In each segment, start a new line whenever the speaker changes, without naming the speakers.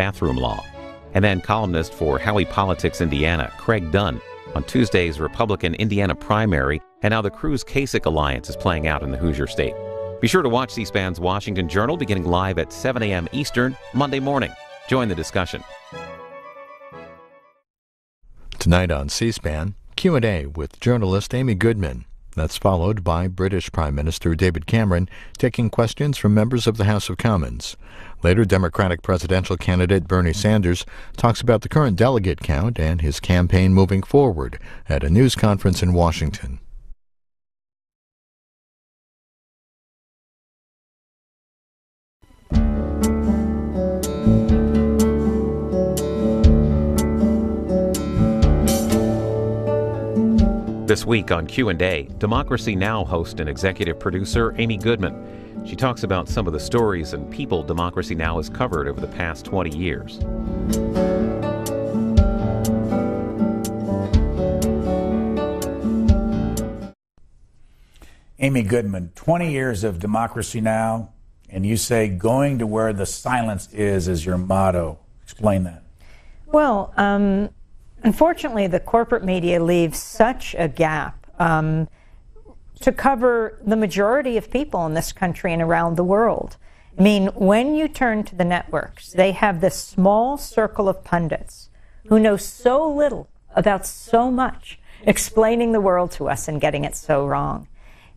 bathroom law. And then columnist for Howey Politics Indiana, Craig Dunn, on Tuesday's Republican Indiana primary and how the Cruz Kasich alliance is playing out in the Hoosier state. Be sure to watch C SPAN's Washington Journal beginning live at 7 a.m. Eastern Monday morning. Join the discussion.
Tonight on C-SPAN, Q&A with journalist Amy Goodman. That's followed by British Prime Minister David Cameron taking questions from members of the House of Commons. Later, Democratic presidential candidate Bernie Sanders talks about the current delegate count and his campaign moving forward at a news conference in Washington.
This week on Q&A, Democracy Now! host and executive producer Amy Goodman. She talks about some of the stories and people Democracy Now! has covered over the past 20 years.
Amy Goodman, 20 years of Democracy Now! and you say going to where the silence is is your motto. Explain that.
Well, um, Unfortunately, the corporate media leaves such a gap um, to cover the majority of people in this country and around the world. I mean, when you turn to the networks, they have this small circle of pundits who know so little about so much, explaining the world to us and getting it so wrong.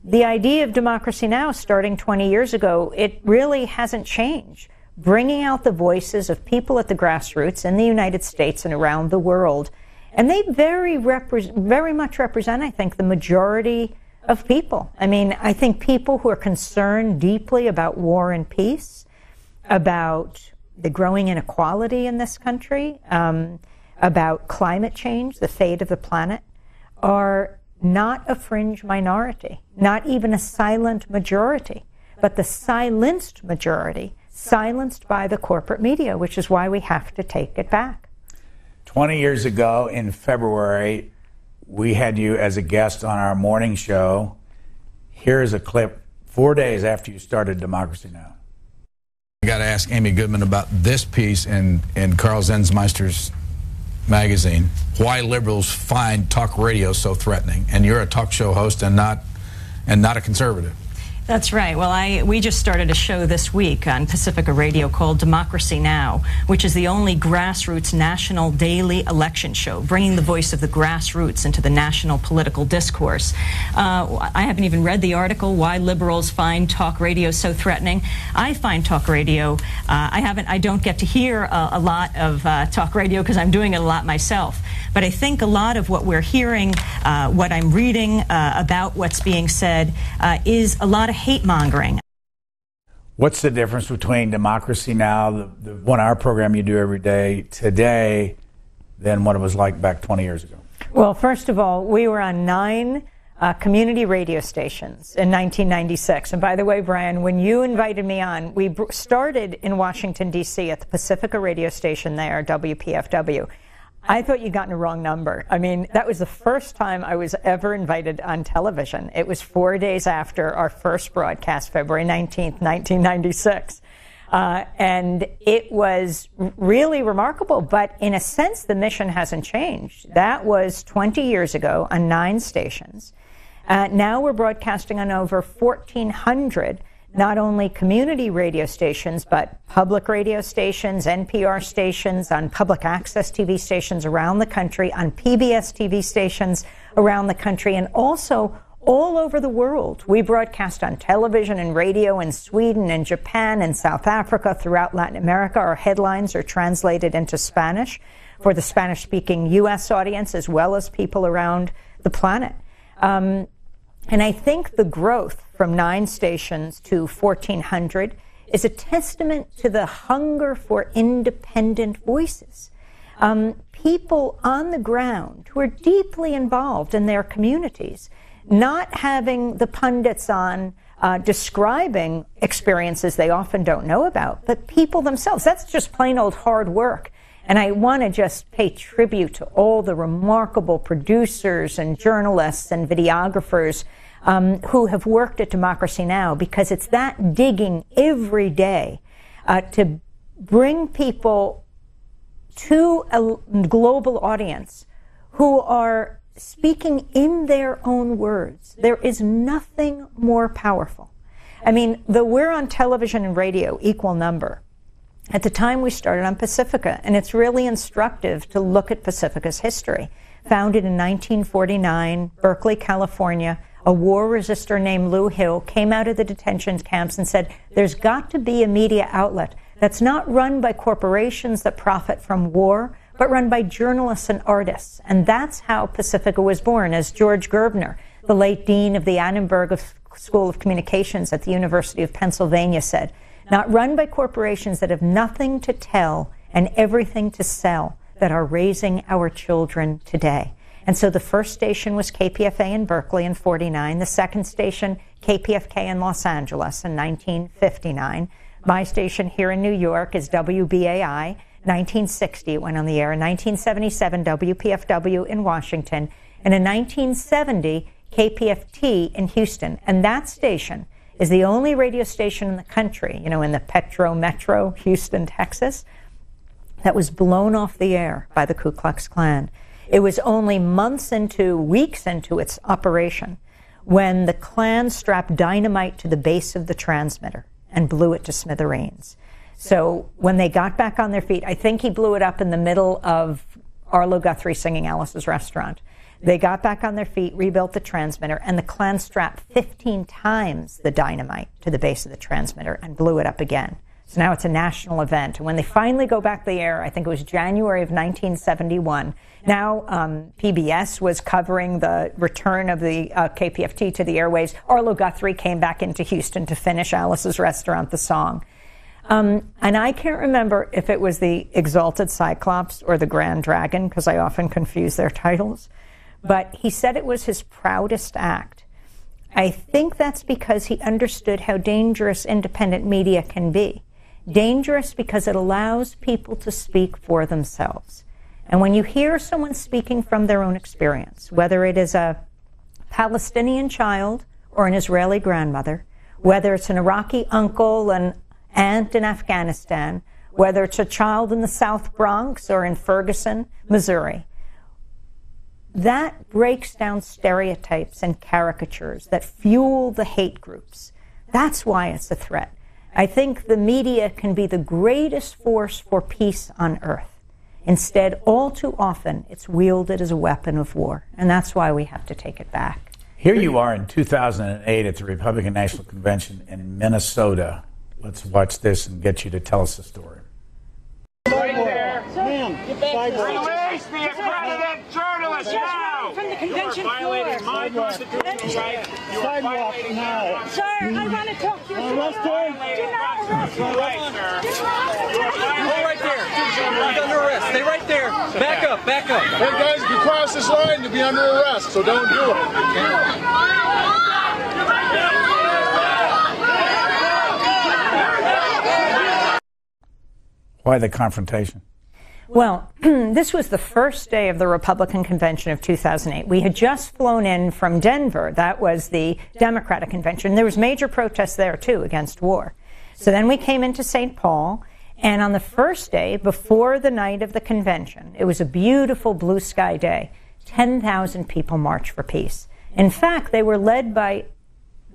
The idea of democracy now, starting 20 years ago, it really hasn't changed bringing out the voices of people at the grassroots in the United States and around the world. And they very, repre- very much represent, I think, the majority of people. I mean, I think people who are concerned deeply about war and peace, about the growing inequality in this country, um, about climate change, the fate of the planet, are not a fringe minority, not even a silent majority, but the silenced majority silenced by the corporate media, which is why we have to take it back.
20 years ago in February, we had you as a guest on our morning show. Here is a clip four days after you started Democracy Now!
I got to ask Amy Goodman about this piece in, in Karl Zinsmeister's magazine why liberals find talk radio so threatening and you're a talk show host and not and not a conservative
that's right. Well, I we just started a show this week on Pacifica Radio called Democracy Now, which is the only grassroots national daily election show, bringing the voice of the grassroots into the national political discourse. Uh, I haven't even read the article why liberals find talk radio so threatening. I find talk radio. Uh, I haven't. I don't get to hear a, a lot of uh, talk radio because I'm doing it a lot myself. But I think a lot of what we're hearing, uh, what I'm reading uh, about what's being said, uh, is a lot of hate mongering.
What's the difference between Democracy Now, the, the one hour program you do every day, today, than what it was like back 20 years ago?
Well, first of all, we were on nine uh, community radio stations in 1996. And by the way, Brian, when you invited me on, we started in Washington, D.C. at the Pacifica radio station there, WPFW. I thought you'd gotten a wrong number. I mean, that was the first time I was ever invited on television. It was four days after our first broadcast, February 19th, 1996. Uh, and it was really remarkable, but in a sense, the mission hasn't changed. That was 20 years ago on nine stations. Uh, now we're broadcasting on over 1,400 not only community radio stations, but public radio stations, NPR stations, on public access TV stations around the country, on PBS TV stations around the country, and also all over the world. We broadcast on television and radio in Sweden and Japan and South Africa, throughout Latin America. Our headlines are translated into Spanish for the Spanish speaking U.S. audience as well as people around the planet. Um, and I think the growth from nine stations to 1,400 is a testament to the hunger for independent voices. Um, people on the ground who are deeply involved in their communities, not having the pundits on uh, describing experiences they often don't know about, but people themselves. That's just plain old hard work. And I want to just pay tribute to all the remarkable producers and journalists and videographers um, who have worked at Democracy Now! because it's that digging every day uh, to bring people to a global audience who are speaking in their own words. There is nothing more powerful. I mean, the we're on television and radio equal number. At the time we started on Pacifica, and it's really instructive to look at Pacifica's history. Founded in 1949, Berkeley, California, a war resistor named Lew Hill came out of the detention camps and said, There's got to be a media outlet that's not run by corporations that profit from war, but run by journalists and artists. And that's how Pacifica was born, as George Gerbner, the late dean of the Annenberg School of Communications at the University of Pennsylvania, said. Not run by corporations that have nothing to tell and everything to sell that are raising our children today. And so the first station was KPFA in Berkeley in 49, the second station, KPFK in Los Angeles in 1959. My station here in New York is WBAI. 1960 it went on the air. In 1977, WPFW in Washington. And in 1970, KPFT in Houston. And that station is the only radio station in the country, you know, in the Petro Metro, Houston, Texas, that was blown off the air by the Ku Klux Klan. It was only months into, weeks into its operation when the Klan strapped dynamite to the base of the transmitter and blew it to smithereens. So when they got back on their feet, I think he blew it up in the middle of Arlo Guthrie singing Alice's Restaurant. They got back on their feet, rebuilt the transmitter, and the Klan strapped 15 times the dynamite to the base of the transmitter and blew it up again. So now it's a national event. When they finally go back the air, I think it was January of 1971, now um, PBS was covering the return of the uh, KPFT to the airwaves. Arlo Guthrie came back into Houston to finish Alice's Restaurant, the song. Um, and I can't remember if it was the Exalted Cyclops or the Grand Dragon, because I often confuse their titles. But he said it was his proudest act. I think that's because he understood how dangerous independent media can be. Dangerous because it allows people to speak for themselves. And when you hear someone speaking from their own experience, whether it is a Palestinian child or an Israeli grandmother, whether it's an Iraqi uncle, an aunt in Afghanistan, whether it's a child in the South Bronx or in Ferguson, Missouri, that breaks down stereotypes and caricatures that fuel the hate groups. That's why it's a threat. I think the media can be the greatest force for peace on earth. Instead, all too often, it's wielded as a weapon of war. And that's why we have to take it back.
Here you are in 2008 at the Republican National Convention in Minnesota. Let's watch this and get you to tell us the story.
Right there. Ma'am, Release the accredited journalist now!
From the convention
you are violating
floor.
My constitutional right. You now.
Sir, I want to talk to you.
Arrest him!
Do not arrest me.
Right, sir.
Go right there. You're under arrest. Stay right there. Back up. Back up.
Hey guys, if you cross this line, you'll be under arrest, so don't do it.
Why the confrontation?
Well, this was the first day of the Republican convention of 2008. We had just flown in from Denver. That was the Democratic convention. There was major protests there too against war. So then we came into St. Paul, and on the first day, before the night of the convention, it was a beautiful blue sky day. 10,000 people marched for peace. In fact, they were led by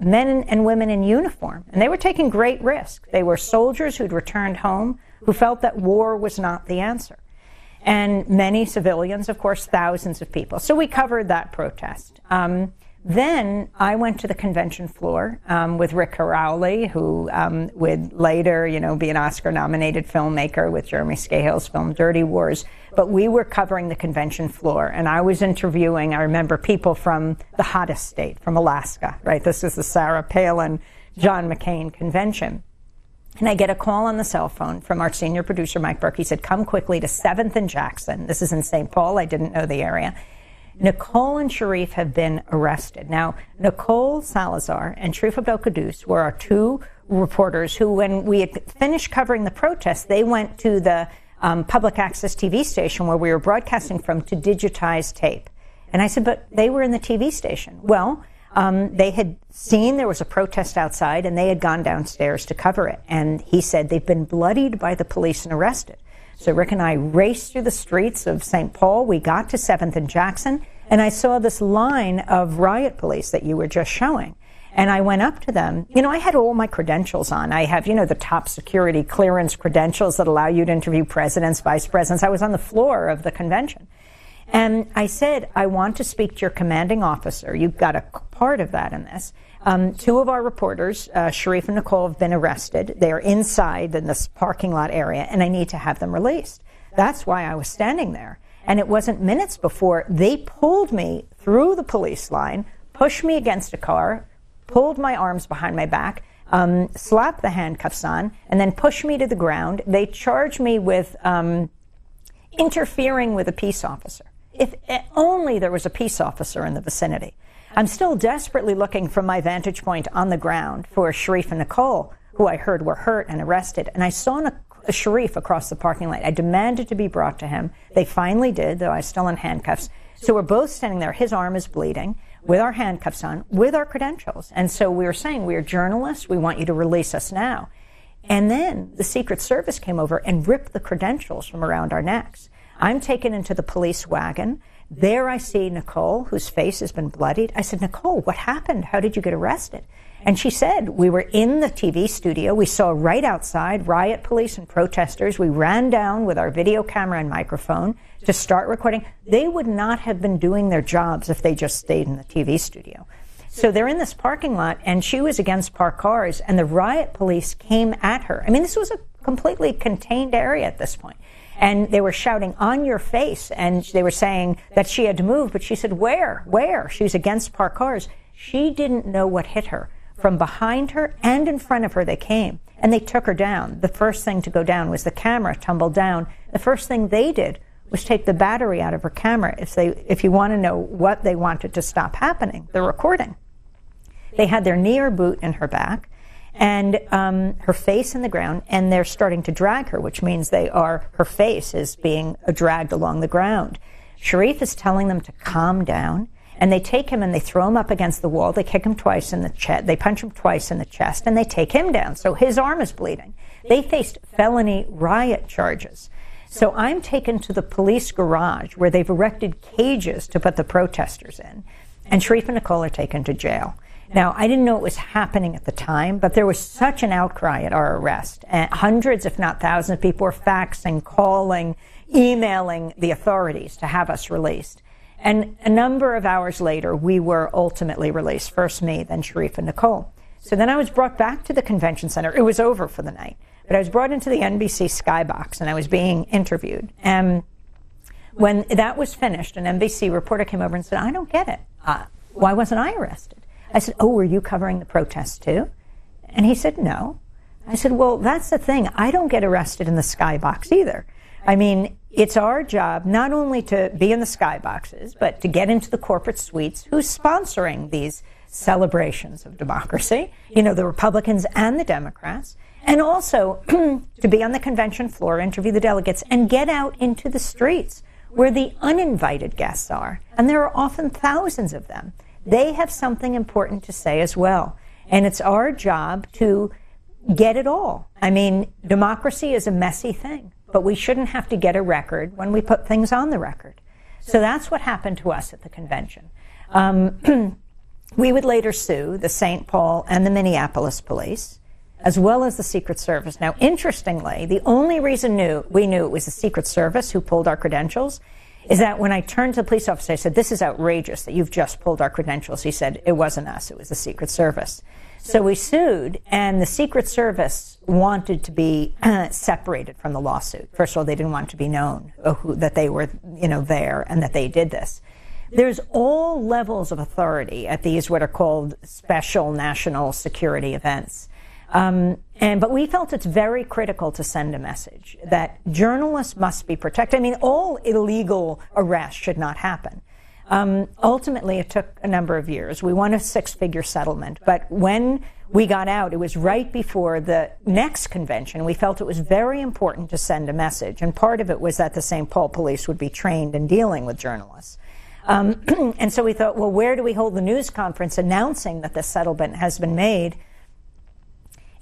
men and women in uniform, and they were taking great risk. They were soldiers who'd returned home who felt that war was not the answer. And many civilians, of course, thousands of people. So we covered that protest. Um, then I went to the convention floor um, with Rick Rowley, who um, would later, you know, be an Oscar-nominated filmmaker with Jeremy Scahill's film Dirty Wars. But we were covering the convention floor, and I was interviewing. I remember people from the hottest state, from Alaska. Right, this is the Sarah Palin, John McCain convention. And I get a call on the cell phone from our senior producer, Mike Burke. He said, Come quickly to 7th and Jackson. This is in St. Paul. I didn't know the area. Nicole and Sharif have been arrested. Now, Nicole Salazar and Sharif Abdel were our two reporters who, when we had finished covering the protests, they went to the um, public access TV station where we were broadcasting from to digitize tape. And I said, But they were in the TV station. Well, um, they had seen there was a protest outside and they had gone downstairs to cover it. And he said they've been bloodied by the police and arrested. So Rick and I raced through the streets of St. Paul. We got to 7th and Jackson, and I saw this line of riot police that you were just showing. And I went up to them. You know, I had all my credentials on. I have, you know, the top security clearance credentials that allow you to interview presidents, vice presidents. I was on the floor of the convention. And I said, I want to speak to your commanding officer. You've got a part of that in this. Um, two of our reporters, uh, Sharif and Nicole, have been arrested. They are inside in this parking lot area, and I need to have them released. That's why I was standing there. And it wasn't minutes before they pulled me through the police line, pushed me against a car, pulled my arms behind my back, um, slapped the handcuffs on, and then pushed me to the ground. They charged me with um, interfering with a peace officer. If only there was a peace officer in the vicinity. I'm still desperately looking from my vantage point on the ground for Sharif and Nicole, who I heard were hurt and arrested. And I saw a, a uh, Sharif across the parking lot. I demanded to be brought to him. They finally did, though I was still in handcuffs. So we're both standing there. His arm is bleeding with our handcuffs on, with our credentials. And so we were saying, we are journalists. We want you to release us now. And then the Secret Service came over and ripped the credentials from around our necks. I'm taken into the police wagon. There I see Nicole, whose face has been bloodied. I said, Nicole, what happened? How did you get arrested? And she said, We were in the TV studio. We saw right outside riot police and protesters. We ran down with our video camera and microphone to start recording. They would not have been doing their jobs if they just stayed in the TV studio. So they're in this parking lot, and she was against parked cars, and the riot police came at her. I mean, this was a completely contained area at this point and they were shouting on your face. And they were saying that she had to move but she said where? Where? She was against parked cars she didn't know what hit her. From behind her and in front of her they came. And they took her down. The first thing to go down was the camera tumbled down. The first thing they did was take the battery out of her camera. If they if you want to know what they wanted to stop happening the recording. They had their knee or boot in her back and um, her face in the ground, and they're starting to drag her, which means they are her face is being dragged along the ground. Sharif is telling them to calm down, and they take him and they throw him up against the wall. They kick him twice in the chest. They punch him twice in the chest, and they take him down. So his arm is bleeding. They faced felony riot charges. So I'm taken to the police garage where they've erected cages to put the protesters in, and Sharif and Nicole are taken to jail. Now, I didn't know it was happening at the time, but there was such an outcry at our arrest. And hundreds, if not thousands, of people were faxing, calling, emailing the authorities to have us released. And a number of hours later, we were ultimately released. First me, then Sharif and Nicole. So then I was brought back to the convention center. It was over for the night. But I was brought into the NBC skybox and I was being interviewed. And when that was finished, an NBC reporter came over and said, I don't get it. Uh, why wasn't I arrested? I said, Oh, were you covering the protests too? And he said, No. I said, Well, that's the thing. I don't get arrested in the skybox either. I mean, it's our job not only to be in the skyboxes, but to get into the corporate suites who's sponsoring these celebrations of democracy, you know, the Republicans and the Democrats, and also to be on the convention floor, interview the delegates, and get out into the streets where the uninvited guests are. And there are often thousands of them they have something important to say as well. And it's our job to get it all. I mean, democracy is a messy thing, but we shouldn't have to get a record when we put things on the record. So that's what happened to us at the convention. Um, we would later sue the St. Paul and the Minneapolis police, as well as the Secret Service. Now, interestingly, the only reason knew, we knew it was the Secret Service who pulled our credentials is that when I turned to the police officer, I said, This is outrageous that you've just pulled our credentials. He said, It wasn't us, it was the Secret Service. So we sued, and the Secret Service wanted to be separated from the lawsuit. First of all, they didn't want to be known who, that they were, you know, there and that they did this. There's all levels of authority at these what are called special national security events. Um, and but we felt it's very critical to send a message that journalists must be protected. I mean, all illegal arrests should not happen. Um, ultimately, it took a number of years. We won a six-figure settlement, but when we got out, it was right before the next convention. We felt it was very important to send a message, and part of it was that the St. Paul police would be trained in dealing with journalists. Um, and so we thought, well, where do we hold the news conference announcing that the settlement has been made?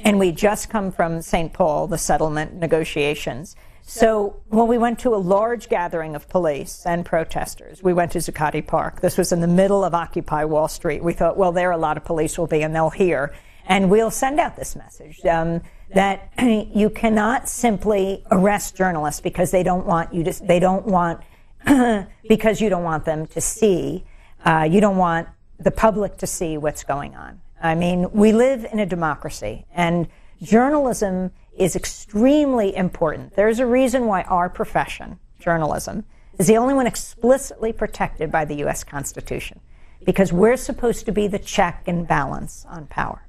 And we just come from St. Paul, the settlement negotiations. So when we went to a large gathering of police and protesters, we went to Zuccotti Park. This was in the middle of Occupy Wall Street. We thought, well, there a lot of police will be and they'll hear. And we'll send out this message um, that you cannot simply arrest journalists because they don't want you to, they don't want, because you don't want them to see, uh, you don't want the public to see what's going on. I mean, we live in a democracy and journalism is extremely important. There's a reason why our profession, journalism, is the only one explicitly protected by the U.S. Constitution because we're supposed to be the check and balance on power.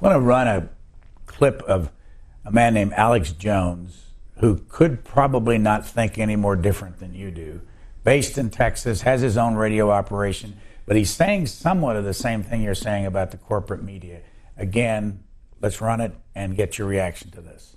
I want to run a clip of a man named Alex Jones who could probably not think any more different than you do. Based in Texas, has his own radio operation, but he's saying somewhat of the same thing you're saying about the corporate media. Again, let's run it and get your reaction to this.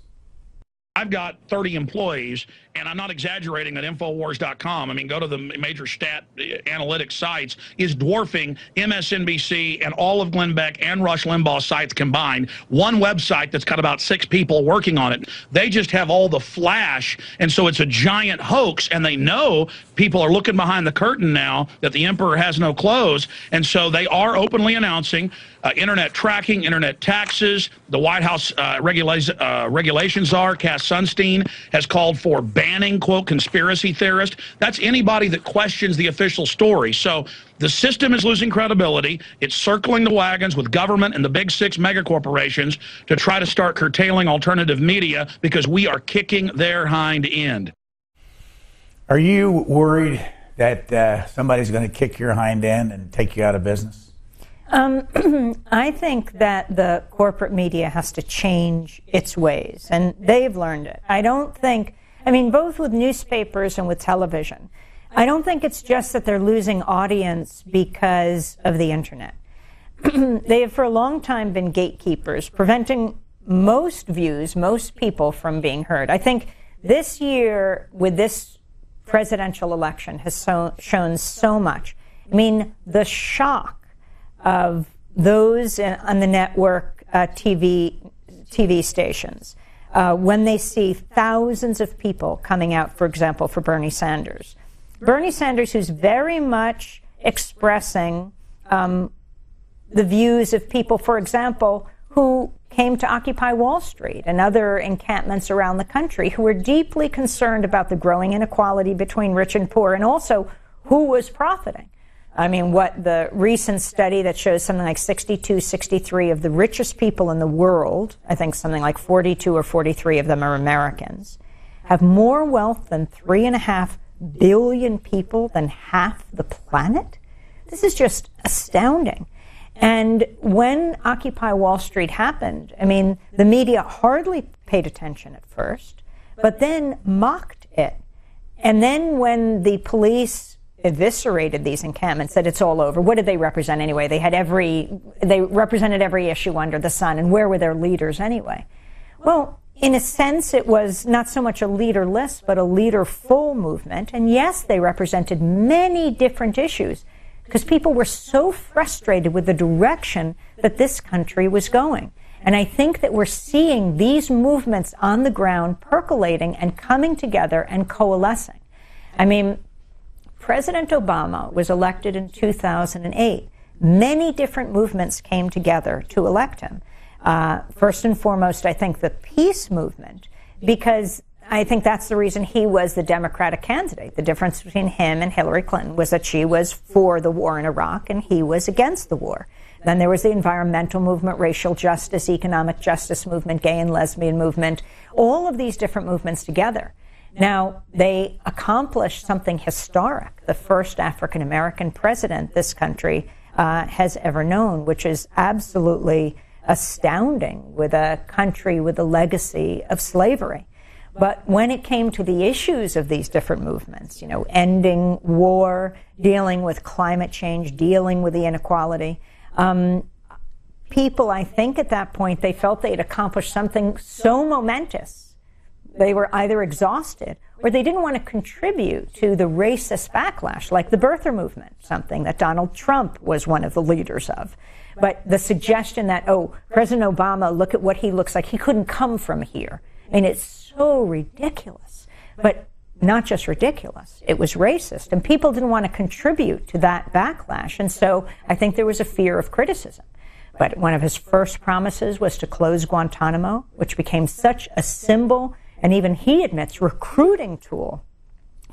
I've got 30 employees, and I'm not exaggerating that Infowars.com, I mean, go to the major stat uh, analytics sites, is dwarfing MSNBC and all of Glenn Beck and Rush Limbaugh sites combined. One website that's got about six people working on it. They just have all the flash, and so it's a giant hoax, and they know people are looking behind the curtain now that the emperor has no clothes, and so they are openly announcing uh, internet tracking, internet taxes. The White House uh, uh, regulations are, Cass Sunstein has called for banning, quote, conspiracy theorists. That's anybody that questions the official story. So the system is losing credibility. It's circling the wagons with government and the big six megacorporations to try to start curtailing alternative media because we are kicking their hind end.
Are you worried that uh, somebody's going to kick your hind end and take you out of business?
Um, I think that the corporate media has to change its ways, and they've learned it. I don't think, I mean, both with newspapers and with television, I don't think it's just that they're losing audience because of the internet. they have for a long time been gatekeepers, preventing most views, most people from being heard. I think this year, with this presidential election, has so, shown so much. I mean, the shock of those on the network uh, TV TV stations uh, when they see thousands of people coming out, for example, for Bernie Sanders. Bernie Sanders, who's very much expressing um, the views of people, for example, who came to occupy Wall Street and other encampments around the country, who were deeply concerned about the growing inequality between rich and poor, and also who was profiting. I mean, what the recent study that shows something like 62, 63 of the richest people in the world, I think something like 42 or 43 of them are Americans, have more wealth than three and a half billion people than half the planet. This is just astounding. And when Occupy Wall Street happened, I mean, the media hardly paid attention at first, but then mocked it. And then when the police eviscerated these encampments that it's all over. What did they represent anyway? They had every, they represented every issue under the sun. And where were their leaders anyway? Well, in a sense, it was not so much a leaderless, but a leader-full movement. And yes, they represented many different issues because people were so frustrated with the direction that this country was going. And I think that we're seeing these movements on the ground percolating and coming together and coalescing. I mean, President Obama was elected in 2008. Many different movements came together to elect him. Uh, first and foremost, I think the peace movement, because I think that's the reason he was the Democratic candidate. The difference between him and Hillary Clinton was that she was for the war in Iraq and he was against the war. Then there was the environmental movement, racial justice, economic justice movement, gay and lesbian movement, all of these different movements together. Now, they accomplished something historic, the first African American president this country uh, has ever known, which is absolutely astounding with a country with a legacy of slavery. But when it came to the issues of these different movements, you know, ending war, dealing with climate change, dealing with the inequality, um, people, I think at that point, they felt they had accomplished something so momentous they were either exhausted or they didn't want to contribute to the racist backlash, like the birther movement, something that Donald Trump was one of the leaders of. But the suggestion that, oh, President Obama, look at what he looks like, he couldn't come from here. I mean, it's so ridiculous. But not just ridiculous, it was racist. And people didn't want to contribute to that backlash. And so I think there was a fear of criticism. But one of his first promises was to close Guantanamo, which became such a symbol and even he admits recruiting tool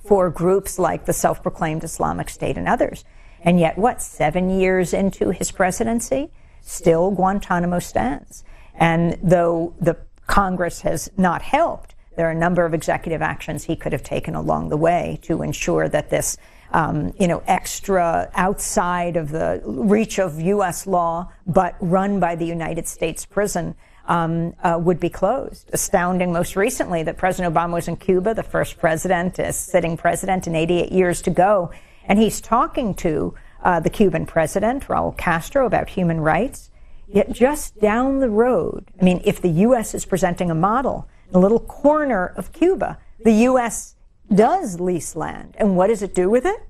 for groups like the self proclaimed Islamic State and others. And yet, what, seven years into his presidency, still Guantanamo stands. And though the Congress has not helped, there are a number of executive actions he could have taken along the way to ensure that this, um, you know, extra outside of the reach of U.S. law, but run by the United States prison um, uh, would be closed. Astounding, most recently, that President Obama was in Cuba, the first president, a sitting president, in 88 years to go, and he's talking to uh, the Cuban president, Raul Castro, about human rights. Yet just down the road, I mean, if the U.S. is presenting a model, in a little corner of Cuba, the U.S. does lease land. And what does it do with it?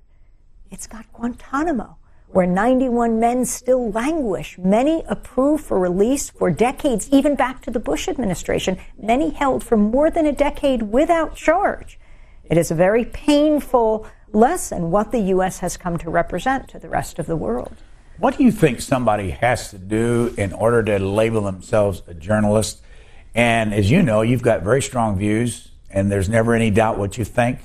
It's got Guantanamo where 91 men still languish, many approved for release for decades, even back to the Bush administration, many held for more than a decade without charge. It is a very painful lesson what the U.S. has come to represent to the rest of the world.
What do you think somebody has to do in order to label themselves a journalist? And as you know, you've got very strong views, and there's never any doubt what you think.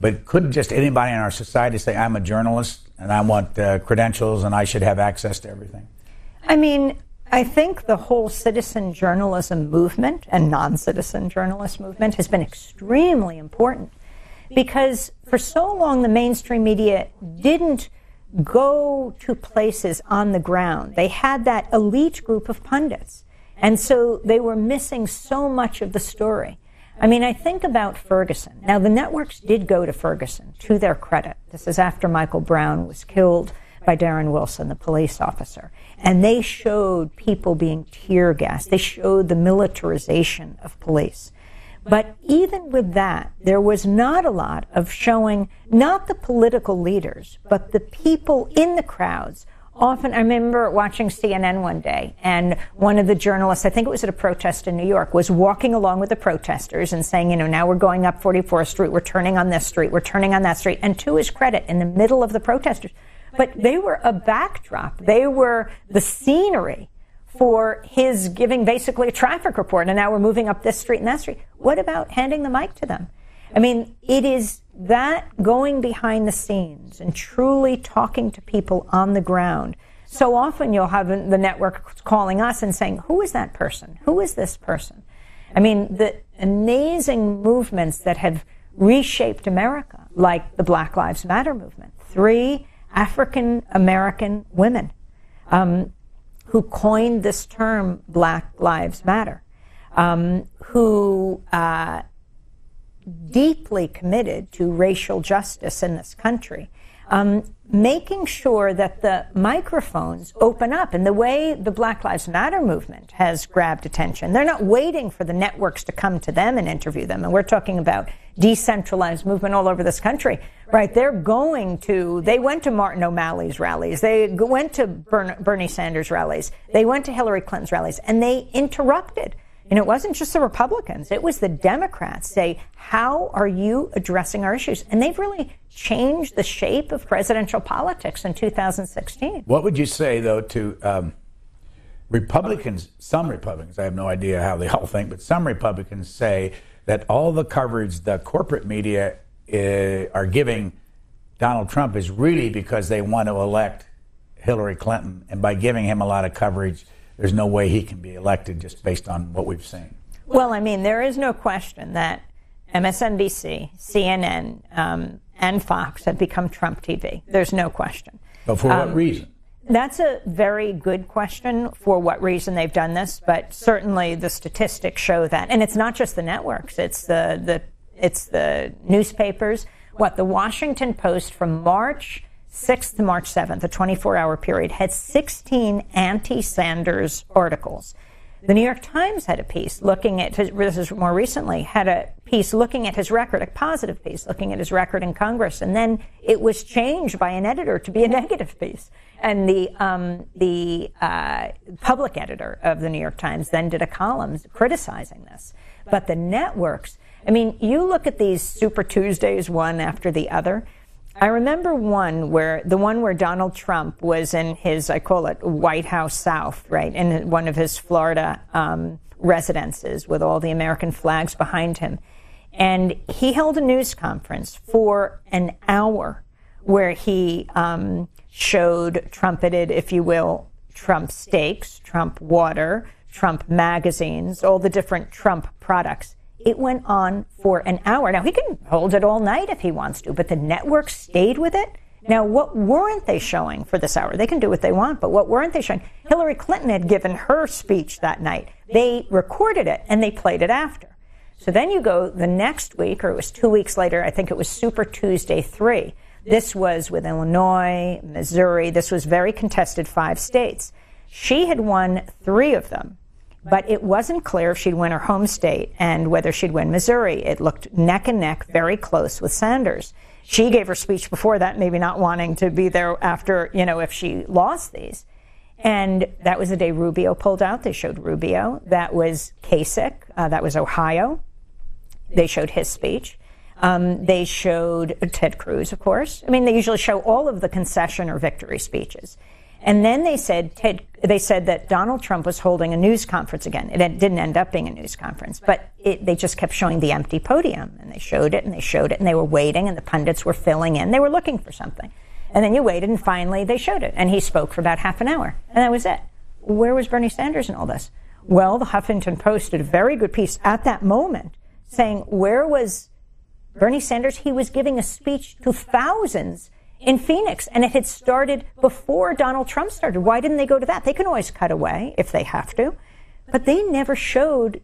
But couldn't just anybody in our society say, I'm a journalist? and I want uh, credentials and I should have access to everything?
I mean, I think the whole citizen journalism movement and non citizen journalist movement has been extremely important because for so long the mainstream media didn't go to places on the ground. They had that elite group of pundits. And so they were missing so much of the story. I mean, I think about Ferguson. Now, the networks did go to Ferguson, to their credit. This is after Michael Brown was killed by Darren Wilson, the police officer. And they showed people being tear gassed. They showed the militarization of police. But even with that, there was not a lot of showing not the political leaders, but the people in the crowds often, I remember watching CNN one day, and one of the journalists, I think it was at a protest in New York, was walking along with the protesters and saying, you know, now we're going up 44th Street, we're turning on this street, we're turning on that street. And to his credit, in the middle of the protesters, but they were a backdrop. They were the scenery for his giving basically a traffic report. And now we're moving up this street and that street. What about handing the mic to them? I mean, it is that going behind the scenes and truly talking to people on the ground. So often you'll have the network calling us and saying, Who is that person? Who is this person? I mean, the amazing movements that have reshaped America, like the Black Lives Matter movement. Three African American women um, who coined this term, Black Lives Matter, um, who uh, deeply committed to racial justice in this country. Um, making sure that the microphones open up and the way the Black Lives Matter movement has grabbed attention. They're not waiting for the networks to come to them and interview them. And we're talking about decentralized movement all over this country, right? They're going to, they went to Martin O'Malley's rallies. They went to Bernie Sanders rallies. They went to Hillary Clinton's rallies and they interrupted and it wasn't just the Republicans, it was the Democrats say, How are you addressing our issues? And they've really changed the shape of presidential politics in 2016.
What would you say, though, to um, Republicans? Some Republicans, I have no idea how they all think, but some Republicans say that all the coverage the corporate media uh, are giving Donald Trump is really because they want to elect Hillary Clinton. And by giving him a lot of coverage, there's no way he can be elected just based on what we've seen.
Well, I mean, there is no question that MSNBC, CNN, um, and Fox have become Trump TV. There's no question.
But for um, what reason?
That's a very good question for what reason they've done this, but certainly the statistics show that. And it's not just the networks, it's the, the, it's the newspapers. What the Washington Post from March 6th to March 7th, a 24 hour period, had 16 anti Sanders articles. The New York Times had a piece looking at his, this is more recently, had a piece looking at his record, a positive piece looking at his record in Congress, and then it was changed by an editor to be a negative piece. And the um, the uh, public editor of the New York Times then did a column criticizing this. But the networks, I mean, you look at these Super Tuesdays one after the other. I remember one where the one where Donald Trump was in his, I call it White House South, right, in one of his Florida um, residences with all the American flags behind him. And he held a news conference for an hour where he um, showed, trumpeted, if you will, Trump steaks, Trump water, Trump magazines, all the different Trump products. It went on for an hour. Now, he can hold it all night if he wants to, but the network stayed with it. Now, what weren't they showing for this hour? They can do what they want, but what weren't they showing? Hillary Clinton had given her speech that night. They recorded it and they played it after. So then you go the next week, or it was two weeks later, I think it was Super Tuesday 3. This was with Illinois, Missouri. This was very contested five states. She had won three of them but it wasn't clear if she'd win her home state and whether she'd win Missouri. It looked neck and neck, very close with Sanders. She gave her speech before that, maybe not wanting to be there after, you know, if she lost these. And that was the day Rubio pulled out. They showed Rubio. That was Kasich. Uh, that was Ohio. They showed his speech. Um, they showed Ted Cruz, of course. I mean, they usually show all of the concession or victory speeches. And then they said Ted, they said that Donald Trump was holding a news conference again. It didn't end up being a news conference, but it, they just kept showing the empty podium, and they showed it and they showed it, and they were waiting, and the pundits were filling in. They were looking for something, and then you waited, and finally they showed it, and he spoke for about half an hour, and that was it. Where was Bernie Sanders in all this? Well, the Huffington Post did a very good piece at that moment saying, where was Bernie Sanders? He was giving a speech to thousands in Phoenix, and it had started before Donald Trump started. Why didn't they go to that? They can always cut away if they have to, but they never showed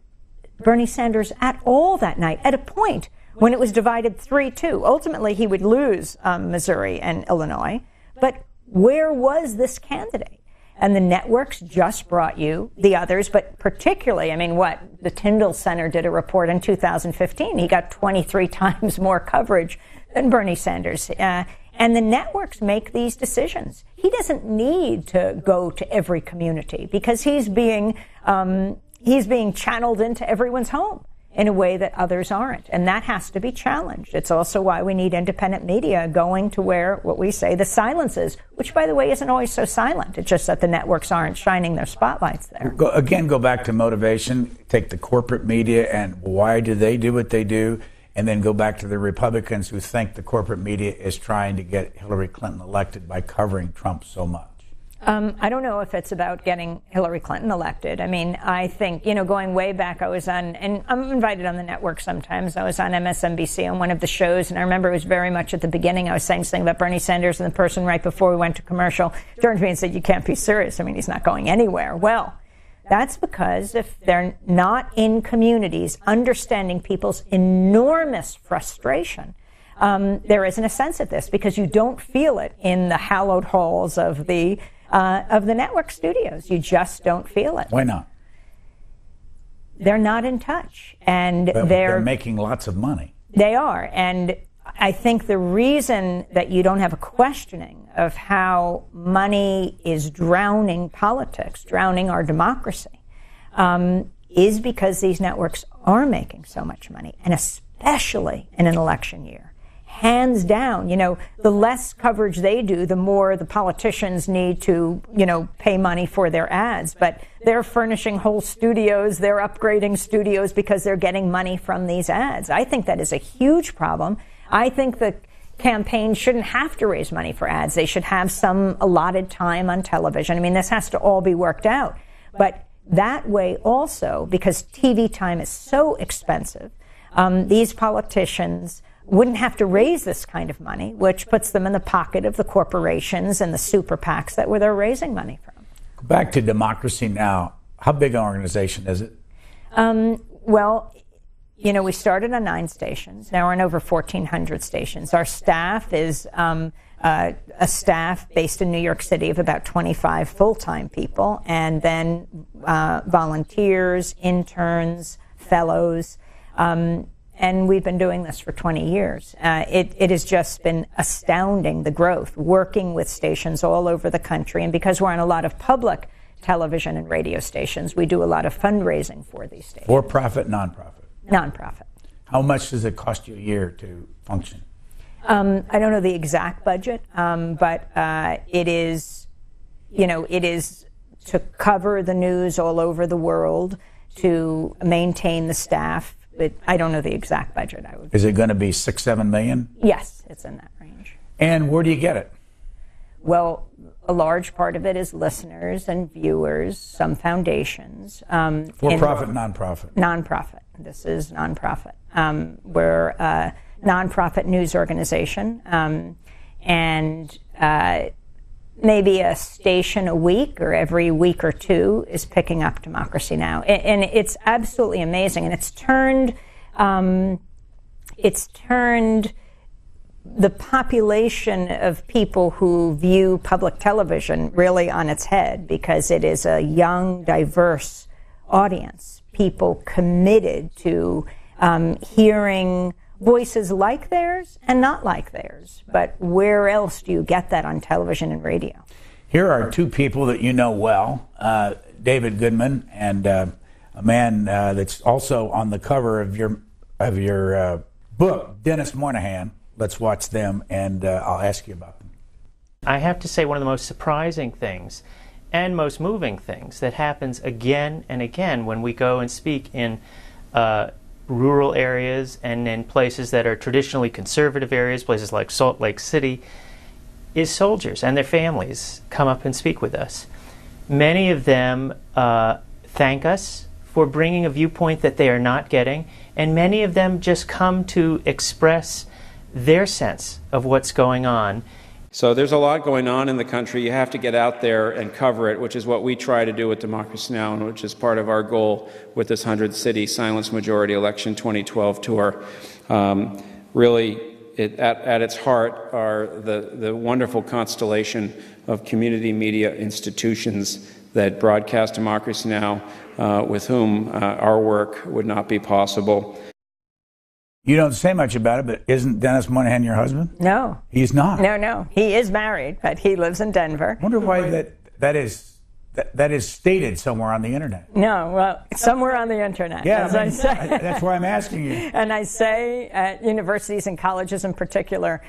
Bernie Sanders at all that night. At a point when it was divided three-two, ultimately he would lose um, Missouri and Illinois. But where was this candidate? And the networks just brought you the others, but particularly, I mean, what? The Tyndall Center did a report in 2015. He got 23 times more coverage than Bernie Sanders. Uh, and the networks make these decisions. He doesn't need to go to every community because he's being um, he's being channeled into everyone's home in a way that others aren't. And that has to be challenged. It's also why we need independent media going to where what we say the silence is, which by the way isn't always so silent. It's just that the networks aren't shining their spotlights there.
Go, again, go back to motivation. Take the corporate media and why do they do what they do? And then go back to the Republicans who think the corporate media is trying to get Hillary Clinton elected by covering Trump so much?
Um, I don't know if it's about getting Hillary Clinton elected. I mean, I think, you know, going way back, I was on, and I'm invited on the network sometimes. I was on MSNBC on one of the shows, and I remember it was very much at the beginning. I was saying something about Bernie Sanders, and the person right before we went to commercial turned to me and said, You can't be serious. I mean, he's not going anywhere. Well, that's because if they're not in communities understanding people's enormous frustration, um, there isn't a sense of this because you don't feel it in the hallowed halls of the uh, of the network studios. You just don't feel it.
Why not?
They're not in touch, and they're,
they're making lots of money.
They are, and I think the reason that you don't have a questioning of how money is drowning politics, drowning our democracy, um, is because these networks are making so much money, and especially in an election year. Hands down, you know, the less coverage they do, the more the politicians need to, you know, pay money for their ads. But they're furnishing whole studios, they're upgrading studios because they're getting money from these ads. I think that is a huge problem. I think the campaigns shouldn't have to raise money for ads. They should have some allotted time on television. I mean, this has to all be worked out. But that way also, because TV time is so expensive, um, these politicians wouldn't have to raise this kind of money, which puts them in the pocket of the corporations and the super PACs that where they're raising money from.
Back to democracy now. How big an organization is it?
Um, well, you know, we started on nine stations. Now we're on over 1,400 stations. Our staff is um, uh, a staff based in New York City of about 25 full time people, and then uh, volunteers, interns, fellows. Um, and we've been doing this for 20 years. Uh, it, it has just been astounding the growth, working with stations all over the country. And because we're on a lot of public television and radio stations, we do a lot of fundraising for these stations.
For profit, nonprofit?
Nonprofit.
How much does it cost you a year to function?
Um, I don't know the exact budget, um, but uh, it is, you know, it is to cover the news all over the world, to maintain the staff. But I don't know the exact budget. I would.
Is it going to be six, seven million?
Yes, it's in that range.
And where do you get it?
Well, a large part of it is listeners and viewers, some foundations.
Um, For profit, nonprofit.
Nonprofit. This is nonprofit. Um, we're a nonprofit news organization, um, and uh, maybe a station a week or every week or two is picking up Democracy Now, and, and it's absolutely amazing. And it's turned, um, it's turned the population of people who view public television really on its head because it is a young, diverse audience. People committed to um, hearing voices like theirs and not like theirs. But where else do you get that on television and radio?
Here are two people that you know well uh, David Goodman and uh, a man uh, that's also on the cover of your, of your uh, book, Dennis Moynihan. Let's watch them, and uh, I'll ask you about them.
I have to say, one of the most surprising things and most moving things that happens again and again when we go and speak in uh, rural areas and in places that are traditionally conservative areas, places like Salt Lake City, is soldiers and their families come up and speak with us. Many of them uh, thank us for bringing a viewpoint that they are not getting, and many of them just come to express their sense of what's going on
so there's a lot going on in the country. You have to get out there and cover it, which is what we try to do with Democracy Now! and which is part of our goal with this 100 city silence majority election 2012 tour. Um, really, it, at, at, its heart are the, the wonderful constellation of community media institutions that broadcast Democracy Now! Uh, with whom uh, our work would not be possible.
You don't say much about it, but isn't Dennis Moynihan your husband?
No.
He's not.
No, no. He is married, but he lives in Denver.
I wonder why that that is that, that is stated somewhere on the internet.
No, well, somewhere on the internet.
Yeah, I, mean. I, that's why I'm asking you.
And I say at universities and colleges in particular,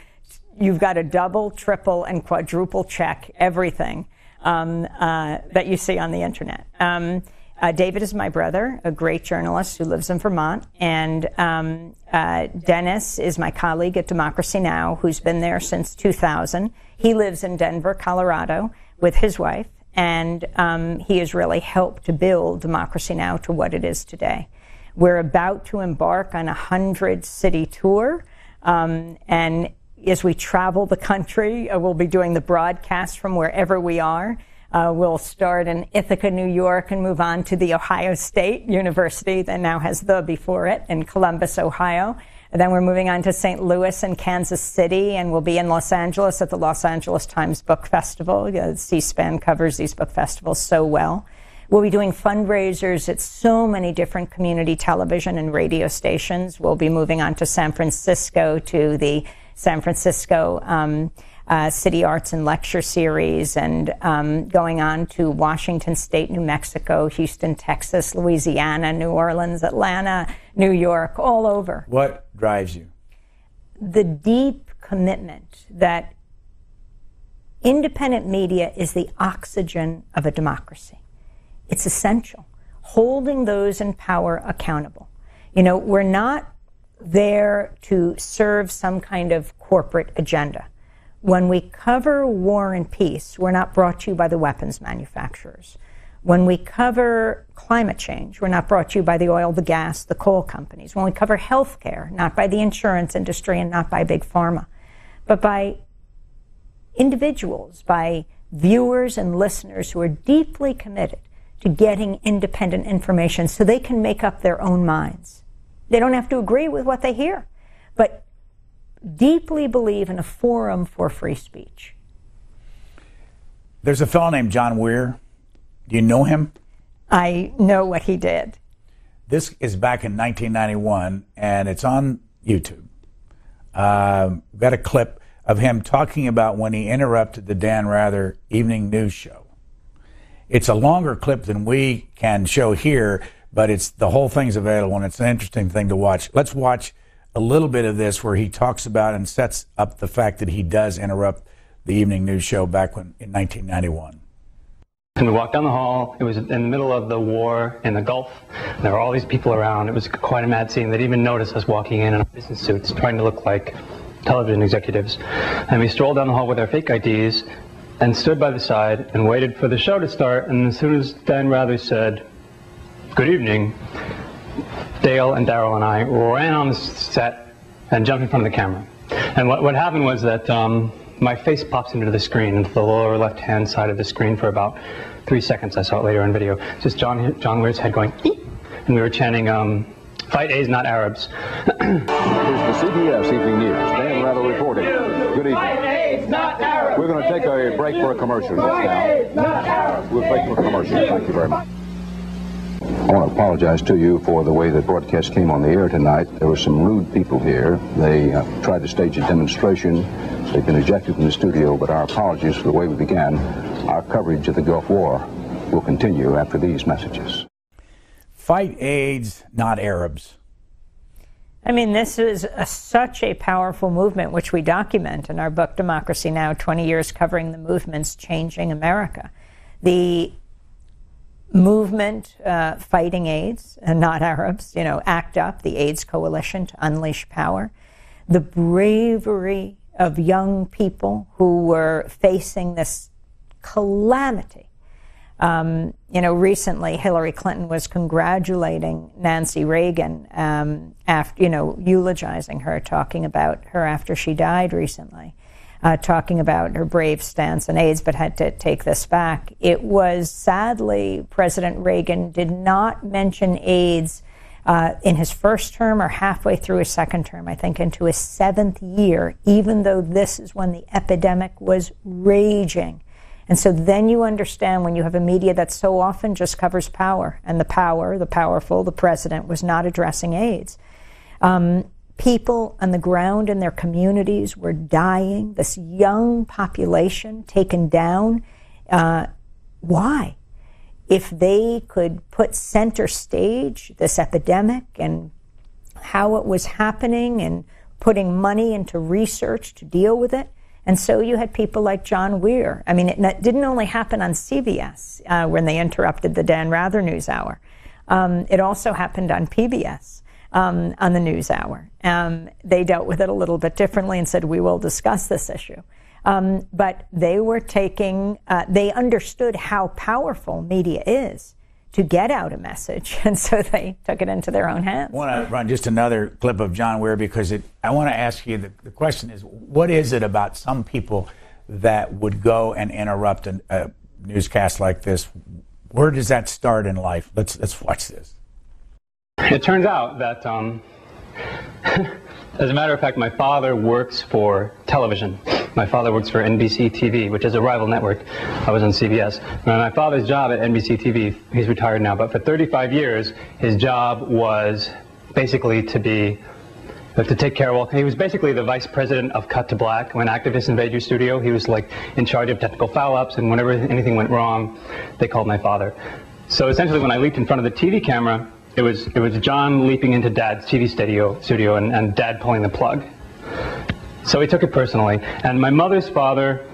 you've got to double, triple, and quadruple check everything um, uh, that you see on the internet. Um, uh, David is my brother, a great journalist who lives in Vermont, and um, uh, Dennis is my colleague at Democracy Now!, who's been there since 2000. He lives in Denver, Colorado, with his wife, and um, he has really helped to build Democracy Now! to what it is today. We're about to embark on a hundred city tour, um, and as we travel the country, uh, we'll be doing the broadcast from wherever we are. Uh, we'll start in Ithaca, New York, and move on to the Ohio State University that now has the before it in Columbus, Ohio. And then we're moving on to St. Louis and Kansas City, and we'll be in Los Angeles at the Los Angeles Times Book Festival. Uh, C-SPAN covers these book festivals so well. We'll be doing fundraisers at so many different community television and radio stations. We'll be moving on to San Francisco to the San Francisco um, uh, City Arts and Lecture Series, and um, going on to Washington State, New Mexico, Houston, Texas, Louisiana, New Orleans, Atlanta, New York, all over.
What drives you?
The deep commitment that independent media is the oxygen of a democracy. It's essential. Holding those in power accountable. You know, we're not there to serve some kind of corporate agenda. When we cover war and peace, we're not brought to you by the weapons manufacturers. When we cover climate change, we're not brought to you by the oil, the gas, the coal companies. When we cover healthcare, not by the insurance industry and not by big pharma, but by individuals, by viewers and listeners who are deeply committed to getting independent information so they can make up their own minds. They don't have to agree with what they hear, but deeply believe in a forum for free speech.
There's a fellow named John Weir. Do you know him?
I know what he did.
This is back in 1991, and it's on YouTube. Uh, got a clip of him talking about when he interrupted the Dan Rather evening news show. It's a longer clip than we can show here, but it's the whole thing's available, and it's an interesting thing to watch. Let's watch a little bit of this where he talks about and sets up the fact that he does interrupt the evening news show back when, in 1991.
And we walked down the hall. It was in the middle of the war in the Gulf. There were all these people around. It was quite a mad scene. They didn't even notice us walking in in our business suits, trying to look like television executives. And we strolled down the hall with our fake IDs and stood by the side and waited for the show to start. And as soon as Dan Rather said, good evening, Dale and Daryl and I ran on the set and jumped in front of the camera. And what, what happened was that um, my face pops into the screen, into the lower left-hand side of the screen for about three seconds. I saw it later on video. Just John, John Weir's head going, Eep! and we were chanting, um, fight AIDS, not Arabs.
Here's the CBS Evening News. Dan Rather reporting. Good evening. Fight AIDS, not Arabs. We're going to take a break for a commercial just now. We'll break for a commercial. Thank you very much. I want to apologize to you for the way the broadcast came on the air tonight. There were some rude people here. They uh, tried to stage a demonstration. They've been ejected from the studio, but our apologies for the way we began. Our coverage of the Gulf War will continue after these messages.
Fight AIDS, not Arabs.
I mean, this is a, such a powerful movement, which we document in our book, Democracy Now! 20 Years Covering the Movements Changing America. The movement uh, fighting AIDS, and not Arabs, you know, ACT UP, the AIDS Coalition to Unleash Power, the bravery of young people who were facing this calamity. Um, you know, recently Hillary Clinton was congratulating Nancy Reagan um, after, you know, eulogizing her, talking about her after she died recently uh, talking about her brave stance on AIDS, but had to take this back. It was sadly, President Reagan did not mention AIDS uh, in his first term or halfway through his second term, I think into his seventh year, even though this is when the epidemic was raging. And so then you understand when you have a media that so often just covers power, and the power, the powerful, the president was not addressing AIDS. Um, people on the ground in their communities were dying, this young population taken down. Uh, why? If they could put center stage this epidemic and how it was happening and putting money into research to deal with it. And so you had people like John Weir. I mean, it didn't only happen on CBS uh, when they interrupted the Dan Rather News Hour. Um, it also happened on PBS um, on the news hour. Um, they dealt with it a little bit differently and said, we will discuss this issue. Um, but they were taking, uh, they understood how powerful media is to get out a message, and so they took it into their own hands.
I want to run just another clip of John Weir because it, I want to ask you the, the, question is what is it about some people that would go and interrupt a, a newscast like this? Where does that start in life? Let's, let's watch this.
It turns out that, um, as a matter of fact, my father works for television. My father works for NBC TV, which is a rival network. I was on CBS. My father's job at NBC TV, he's retired now, but for 35 years, his job was basically to be to take care of all. He was basically the vice president of Cut to Black. When activists invade your studio, he was like in charge of technical foul-ups, and whenever anything went wrong, they called my father. So essentially, when I leaped in front of the TV camera, it was it was John leaping into Dad's TV studio studio and, and Dad pulling the plug. So he took it personally. And my mother's father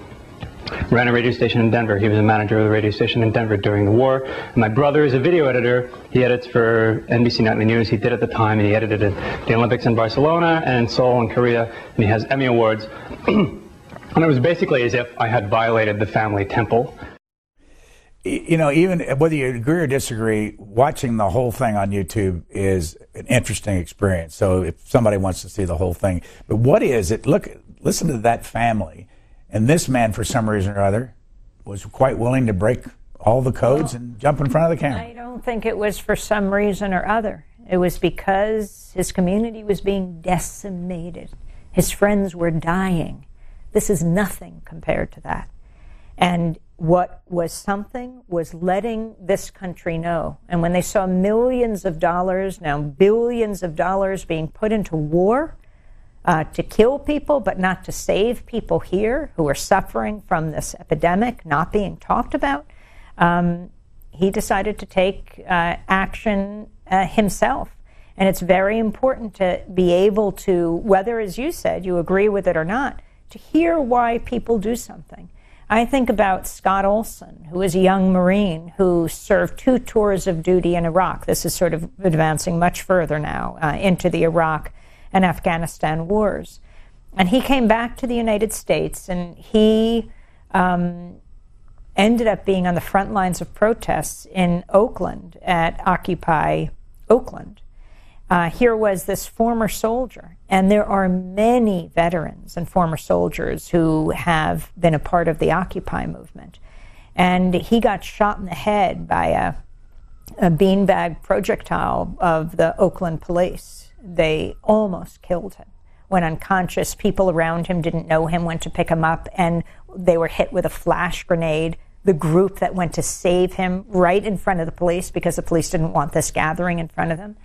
ran a radio station in Denver. He was a manager of the radio station in Denver during the war. And my brother is a video editor. He edits for NBC Nightly News. He did at the time, and he edited the Olympics in Barcelona and Seoul in Korea, and he has Emmy Awards. and it was basically as if I had violated the family temple
you know, even whether you agree or disagree, watching the whole thing on YouTube is an interesting experience. So if somebody wants to see the whole thing, but what is it? Look, listen to that family, and this man, for some reason or other, was quite willing to break all the codes well, and jump in front of the camera.
I don't think it was for some reason or other. It was because his community was being decimated. His friends were dying. This is nothing compared to that. And what was something was letting this country know. And when they saw millions of dollars, now billions of dollars being put into war uh, to kill people, but not to save people here who are suffering from this epidemic not being talked about, um, he decided to take uh, action uh, himself. And it's very important to be able to, whether, as you said, you agree with it or not, to hear why people do something. I think about Scott Olson, who is a young Marine who served two tours of duty in Iraq. This is sort of advancing much further now uh, into the Iraq and Afghanistan wars. And he came back to the United States and he um, ended up being on the front lines of protests in Oakland at Occupy Oakland. Uh, here was this former soldier, and there are many veterans and former soldiers who have been a part of the Occupy movement. And he got shot in the head by a, a beanbag projectile of the Oakland police. They almost killed him. Went unconscious. People around him didn't know him, went to pick him up, and they were hit with a flash grenade. The group that went to save him right in front of the police because the police didn't want this gathering in front of them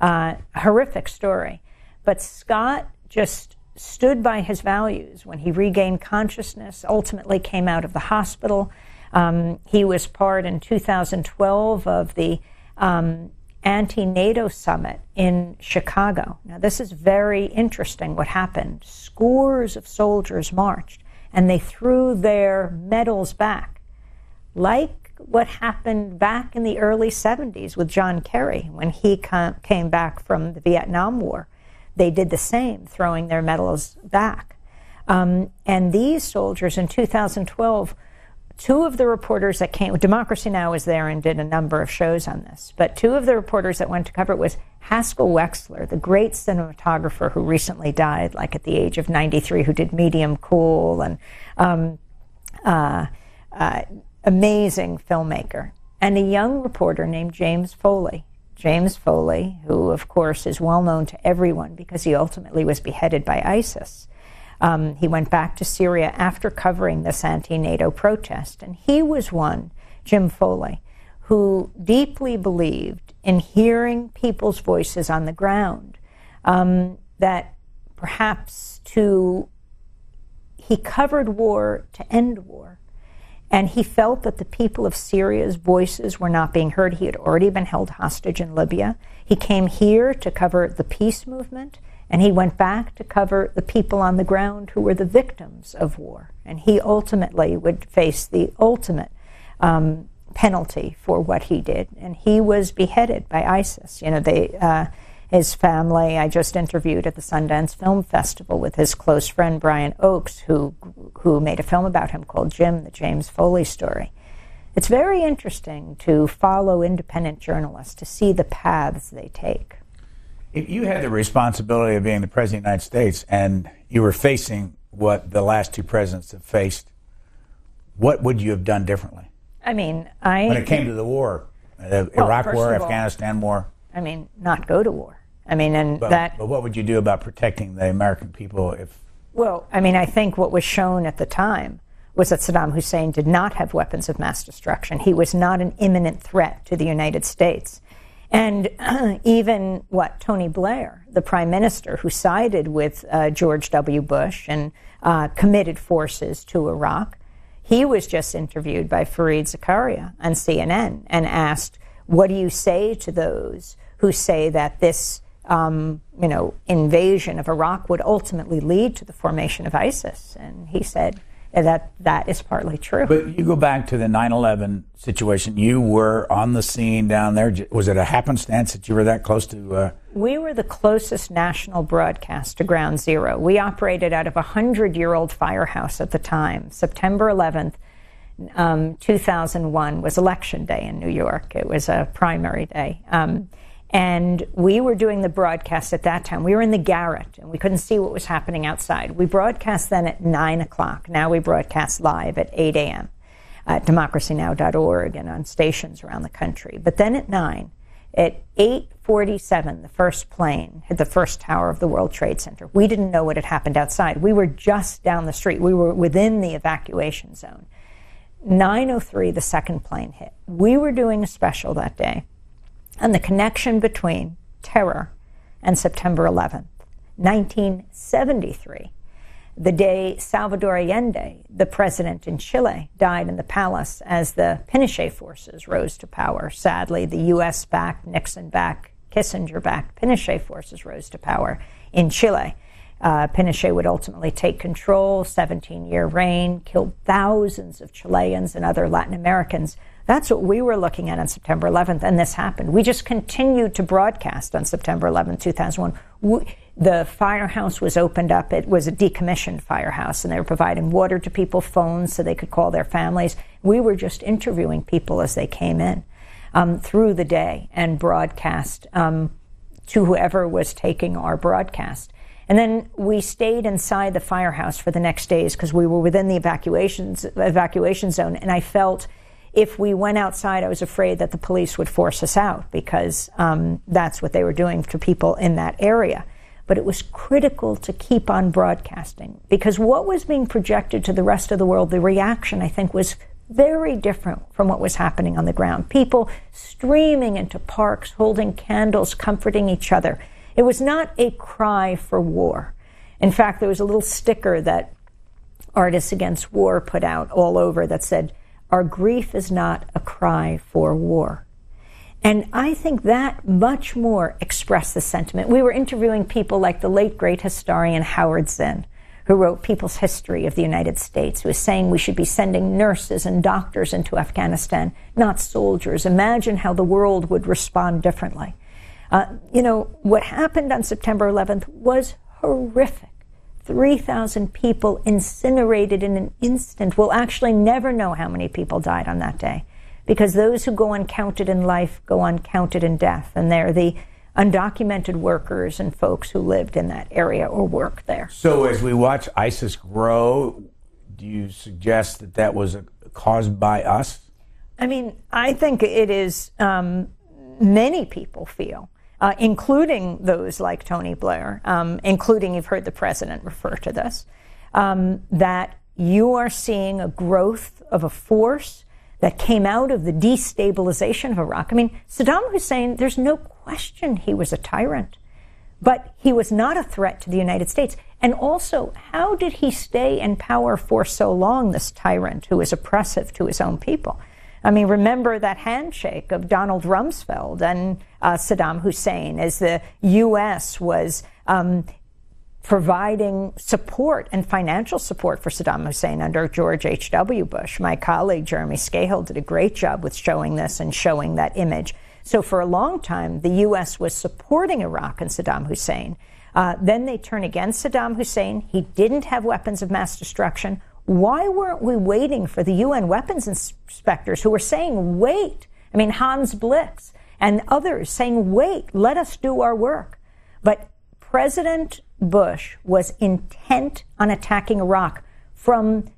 uh, horrific story. But Scott just stood by his values when he regained consciousness, ultimately came out of the hospital. Um, he was part in 2012 of the um, anti NATO summit in Chicago. Now, this is very interesting what happened. Scores of soldiers marched and they threw their medals back, like what happened back in the early 70s with John Kerry when he came back from the Vietnam War. They did the same, throwing their medals back. Um, and these soldiers in 2012, two of the reporters that came, Democracy Now! was there and did a number of shows on this, but two of the reporters that went to cover it was Haskell Wexler, the great cinematographer who recently died, like at the age of 93, who did Medium Cool and um, uh, uh, amazing filmmaker, and a young reporter named James Foley. James Foley, who, of course, is well known to everyone because he ultimately was beheaded by ISIS. Um, he went back to Syria after covering this anti NATO protest, and he was one, Jim Foley, who deeply believed in hearing people's voices on the ground. Um, that perhaps to, he covered war to end war and he felt that the people of Syria's voices were not being heard. He had already been held hostage in Libya. He came here to cover the peace movement, and he went back to cover the people on the ground who were the victims of war. And he ultimately would face the ultimate um, penalty for what he did. And he was beheaded by ISIS. You know, they. Uh, his family. I just interviewed at the Sundance Film Festival with his close friend Brian Oakes, who who made a film about him called Jim, the James Foley story. It's very interesting to follow independent journalists to see the paths they take.
If you had the responsibility of being the president of the United States and you were facing what the last two presidents have faced, what would you have done differently?
I mean, I
when it came to the war, the well, Iraq War, Afghanistan War.
I mean, not go to war. I mean, and
but,
that.
But what would you do about protecting the American people if?
Well, I mean, I think what was shown at the time was that Saddam Hussein did not have weapons of mass destruction. He was not an imminent threat to the United States. And even what Tony Blair, the prime minister who sided with uh, George W. Bush and uh, committed forces to Iraq, he was just interviewed by Fareed Zakaria on CNN and asked, What do you say to those who say that this um, you know, invasion of Iraq would ultimately lead to the formation of ISIS. And he said that that is partly true.
But you go back to the 9 11 situation. You were on the scene down there. Was it a happenstance that you were that close to? Uh...
We were the closest national broadcast to ground zero. We operated out of a 100 year old firehouse at the time. September 11th. Um, 2001 was election day in New York. It was a primary day. Um, and we were doing the broadcast at that time. We were in the garret and we couldn't see what was happening outside. We broadcast then at 9 o'clock. Now we broadcast live at 8 a.m. at democracynow.org and on stations around the country. But then at 9, At 8:47, the first plane hit the first tower of the World Trade Center. We didn't know what had happened outside. We were just down the street. We were within the evacuation zone. 9:03, the second plane hit. We were doing a special that day, and the connection between terror and September 11th, 1973 the day Salvador Allende, the president in Chile, died in the palace as the Pinochet forces rose to power. Sadly, the U.S. backed, Nixon backed, Kissinger backed Pinochet forces rose to power in Chile. Uh, Pinochet would ultimately take control, 17 year reign, killed thousands of Chileans and other Latin Americans. That's what we were looking at on September 11th, and this happened. We just continued to broadcast on September 11th, 2001. We, the firehouse was opened up. It was a decommissioned firehouse, and they were providing water to people, phones so they could call their families. We were just interviewing people as they came in um, through the day and broadcast um, to whoever was taking our broadcast. And then we stayed inside the firehouse for the next days because we were within the evacuations, evacuation zone, and I felt if we went outside, I was afraid that the police would force us out because um, that's what they were doing to people in that area. But it was critical to keep on broadcasting because what was being projected to the rest of the world, the reaction, I think, was very different from what was happening on the ground. People streaming into parks, holding candles, comforting each other. It was not a cry for war. In fact, there was a little sticker that Artists Against War put out all over that said, our grief is not a cry for war. And I think that much more expressed the sentiment. We were interviewing people like the late great historian Howard Zinn, who wrote People's History of the United States, who was saying we should be sending nurses and doctors into Afghanistan, not soldiers. Imagine how the world would respond differently. Uh, you know, what happened on September 11th was horrific. 3,000 people incinerated in an instant. We'll actually never know how many people died on that day because those who go uncounted in life go uncounted in death. And they're the undocumented workers and folks who lived in that area or worked there.
So, as we watch ISIS grow, do you suggest that that was caused by us?
I mean, I think it is, um, many people feel uh, including those like Tony Blair, um, including you've heard the president refer to this, um, that you are seeing a growth of a force that came out of the destabilization of Iraq. I mean, Saddam Hussein, there's no question he was a tyrant, but he was not a threat to the United States. And also, how did he stay in power for so long, this tyrant who is oppressive to his own people? I mean, remember that handshake of Donald Rumsfeld and uh, Saddam Hussein as the U.S. was um, providing support and financial support for Saddam Hussein under George H.W. Bush. My colleague Jeremy Scahill did a great job with showing this and showing that image. So for a long time, the U.S. was supporting Iraq and Saddam Hussein. Uh, then they turn against Saddam Hussein. He didn't have weapons of mass destruction. Why weren't we waiting for the UN weapons inspectors who were saying, wait? I mean, Hans Blix and others saying, wait, let us do our work. But President Bush was intent on attacking Iraq from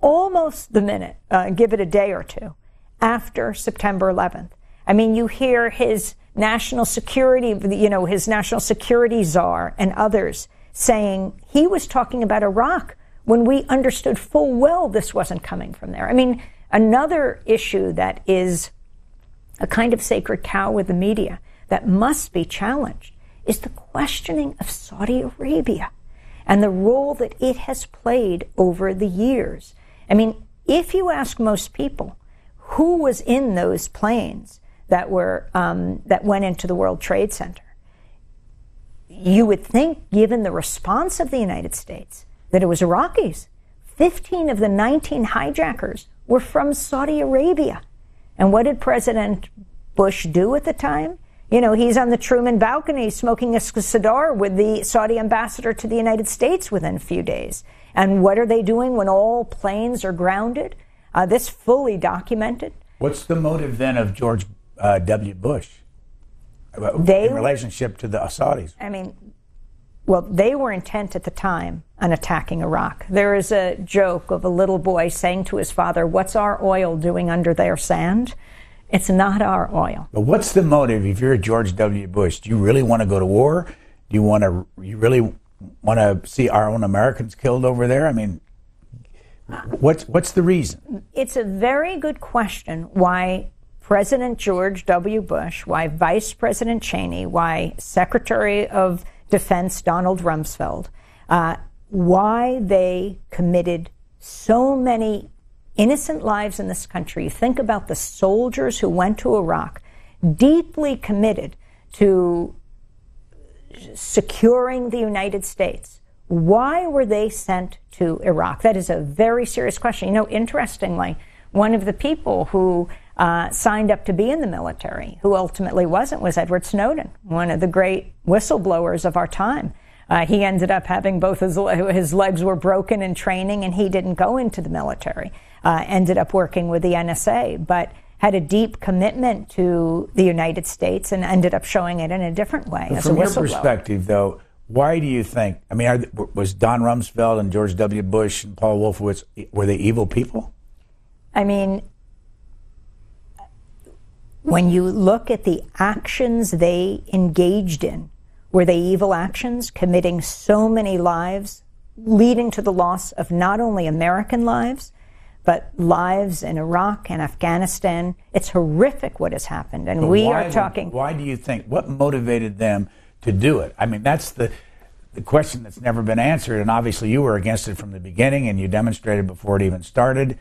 almost the minute, uh, give it a day or two, after September 11th. I mean, you hear his national security, you know, his national security czar and others saying he was talking about Iraq when we understood full well this wasn't coming from there. I mean, another issue that is a kind of sacred cow with the media that must be challenged is the questioning of Saudi Arabia and the role that it has played over the years. I mean, if you ask most people who was in those planes that were um, that went into the World Trade Center, you would think, given the response of the United States, that it was Iraqis. 15 of the 19 hijackers were from Saudi Arabia. And what did President Bush do at the time? You know, he's on the Truman balcony smoking a cigar with the Saudi ambassador to the United States within a few days. And what are they doing when all planes are grounded? Uh, this fully documented.
What's the motive then of George uh, W. Bush they, in relationship to the Saudis?
I mean, well, they were intent at the time on attacking Iraq. There is a joke of a little boy saying to his father, What's our oil doing under their sand? It's not our oil.
But what's the motive if you're George W. Bush? Do you really want to go to war? Do you want to? You really want to see our own Americans killed over there? I mean, what's what's the reason?
It's a very good question. Why President George W. Bush? Why Vice President Cheney? Why Secretary of Defense Donald Rumsfeld? Uh, why they committed so many innocent lives in this country. Think about the soldiers who went to Iraq, deeply committed to securing the United States. Why were they sent to Iraq? That is a very serious question. You know, interestingly, one of the people who uh, signed up to be in the military, who ultimately wasn't, was Edward Snowden, one of the great whistleblowers of our time. Uh, he ended up having both his, his legs were broken in training, and he didn't go into the military. Uh, ended up working with the NSA, but had a deep commitment to the United States and ended up showing it in a different way.
But from your perspective, though, why do you think? I mean, are, was Don Rumsfeld and George W. Bush and Paul Wolfowitz were they evil people?
I mean, when you look at the actions they engaged in were they evil actions, committing so many lives, leading to the loss of not only American lives, but lives in Iraq and Afghanistan? It's horrific what has happened. And
but
we are talking.
Why do you think? What motivated them to do it? I mean, that's the. The question that's never been answered, and obviously you were against it from the beginning, and you demonstrated before it even started.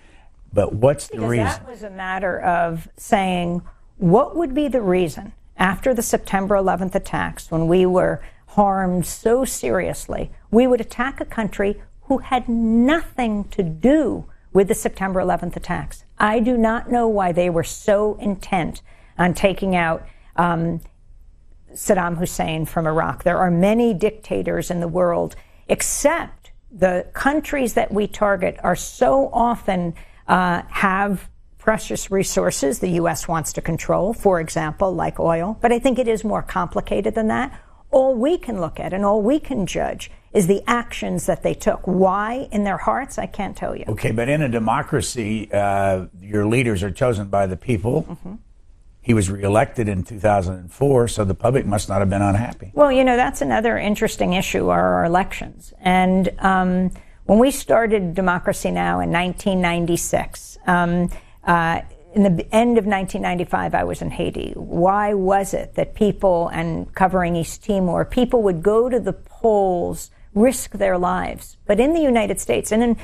But what's the
because
reason?
That was a matter of saying, what would be the reason after the September 11th attacks, when we were harmed so seriously, we would attack a country who had nothing to do with the September 11th attacks. I do not know why they were so intent on taking out um, Saddam Hussein from Iraq. There are many dictators in the world, except the countries that we target are so often uh, have precious resources the U.S. wants to control, for example, like oil. But I think it is more complicated than that. All we can look at and all we can judge is the actions that they took. Why in their hearts, I can't tell you.
Okay, but in a democracy, uh, your leaders are chosen by the people. Mm-hmm. He was reelected in 2004, so the public must not have been unhappy.
Well, you know, that's another interesting issue are our elections. And um, when we started Democracy Now! in 1996, um, uh, in the end of 1995, I was in Haiti. Why was it that people, and covering East Timor, people would go to the polls, risk their lives? But in the United States and in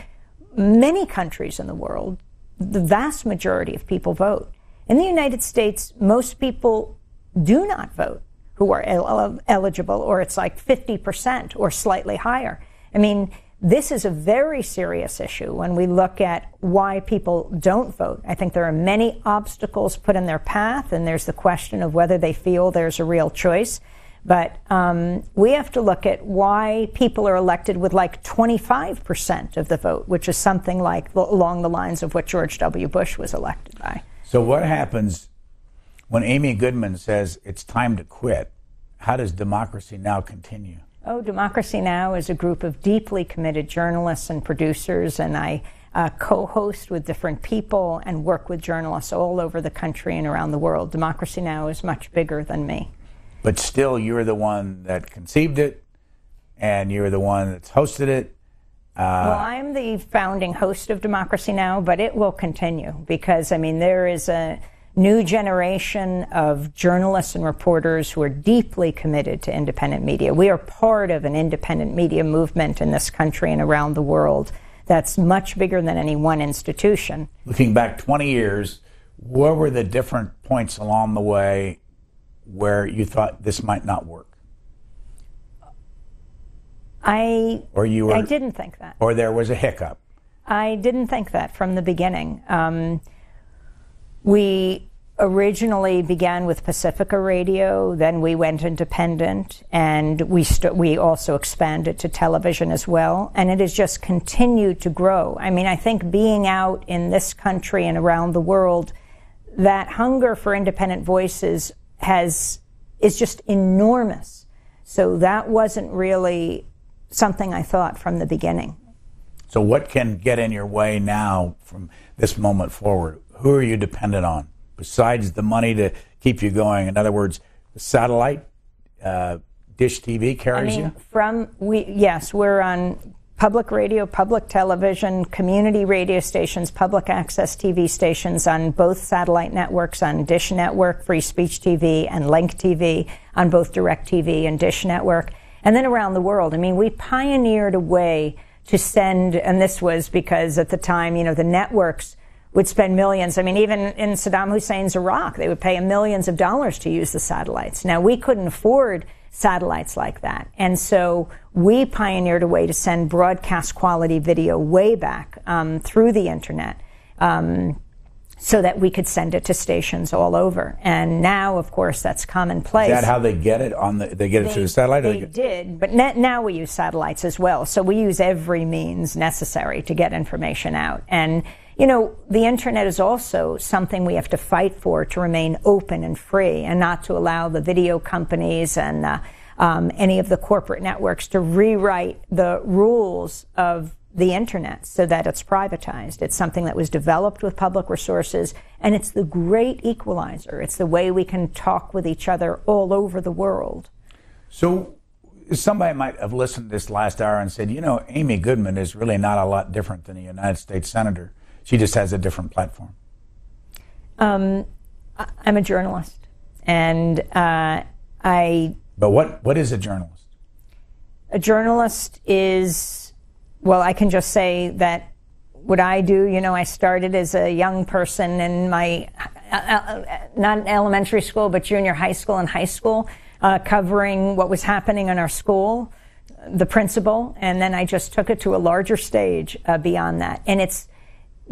many countries in the world, the vast majority of people vote. In the United States, most people do not vote who are el- eligible, or it's like 50% or slightly higher. I mean, this is a very serious issue when we look at why people don't vote. I think there are many obstacles put in their path, and there's the question of whether they feel there's a real choice. But um, we have to look at why people are elected with like 25% of the vote, which is something like along the lines of what George W. Bush was elected by.
So, what happens when Amy Goodman says it's time to quit? How does democracy now continue?
Oh, Democracy Now! is a group of deeply committed journalists and producers, and I uh, co host with different people and work with journalists all over the country and around the world. Democracy Now! is much bigger than me.
But still, you're the one that conceived it, and you're the one that's hosted it.
Uh, well, I'm the founding host of Democracy Now!, but it will continue because, I mean, there is a new generation of journalists and reporters who are deeply committed to independent media. We are part of an independent media movement in this country and around the world that's much bigger than any one institution.
Looking back 20 years, what were the different points along the way where you thought this might not work?
I
or you were,
I didn't think that.
Or there was a hiccup.
I didn't think that from the beginning. Um, we originally began with Pacifica Radio, then we went independent, and we st- we also expanded to television as well, and it has just continued to grow. I mean, I think being out in this country and around the world, that hunger for independent voices has is just enormous. So that wasn't really something I thought from the beginning.
So what can get in your way now from this moment forward? Who are you dependent on? besides the money to keep you going? In other words, the satellite, uh, Dish TV carries
I mean,
you?
from we yes, we're on public radio, public television, community radio stations, public access TV stations on both satellite networks, on Dish Network, Free Speech TV, and Link TV, on both Direct TV and Dish Network, and then around the world. I mean, we pioneered a way to send, and this was because at the time, you know, the networks would spend millions. I mean, even in Saddam Hussein's Iraq, they would pay millions of dollars to use the satellites. Now, we couldn't afford satellites like that. And so we pioneered a way to send broadcast quality video way back um, through the internet. Um, so that we could send it to stations all over, and now, of course, that's commonplace.
Is that how they get it on the? They get it through the satellite. or
They
get-
did, but now we use satellites as well. So we use every means necessary to get information out. And you know, the internet is also something we have to fight for to remain open and free, and not to allow the video companies and uh, um, any of the corporate networks to rewrite the rules of the internet so that it's privatized. It's something that was developed with public resources, and it's the great equalizer. It's the way we can talk with each other all over the world.
So somebody might have listened to this last hour and said, you know, Amy Goodman is really not a lot different than a United States senator. She just has a different platform.
Um, I'm a journalist, and uh, I
But what, what is a journalist?
a journalist is well i can just say that what i do you know i started as a young person in my uh, uh, not elementary school but junior high school and high school uh, covering what was happening in our school the principal and then i just took it to a larger stage uh, beyond that and it's